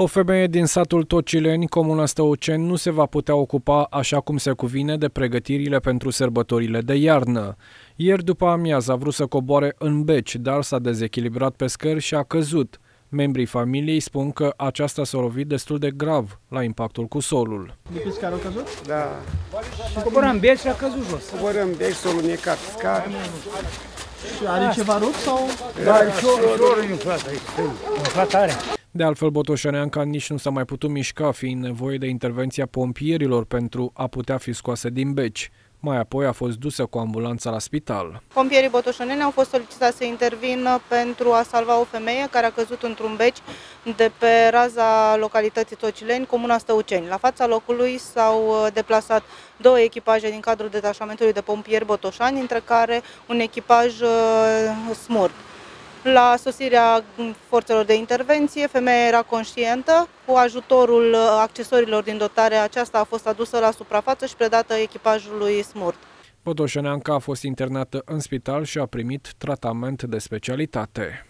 O femeie din satul Tocileni, comuna Stăuceni, nu se va putea ocupa așa cum se cuvine de pregătirile pentru sărbătorile de iarnă. Ieri după amiază a vrut să coboare în beci, dar s-a dezechilibrat pe scări și a căzut. Membrii familiei spun că aceasta s-a lovit destul de grav la impactul cu solul. De pe scară a căzut? Da. Și coborăm beci și a căzut jos. Coborăm beci, s-a lunecat scar. Și are ceva rup sau? Da, șorul în fața, în fața are. De altfel, Botoșaneanca nici nu s-a mai putut mișca, fiind nevoie de intervenția pompierilor pentru a putea fi scoasă din beci. Mai apoi a fost dusă cu ambulanța la spital. Pompierii botoșaneni au fost solicitați să intervină pentru a salva o femeie care a căzut într-un beci de pe raza localității Tocileni, comuna Stăuceni. La fața locului s-au uh, deplasat două echipaje din cadrul detașamentului de pompieri botoșani, între care un echipaj uh, smurt. La sosirea forțelor de intervenție, femeia era conștientă. Cu ajutorul accesorilor din dotare, aceasta a fost adusă la suprafață și predată echipajului SMURT. Podoșeneanca a fost internată în spital și a primit tratament de specialitate.